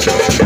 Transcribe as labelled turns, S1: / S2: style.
S1: Ciao.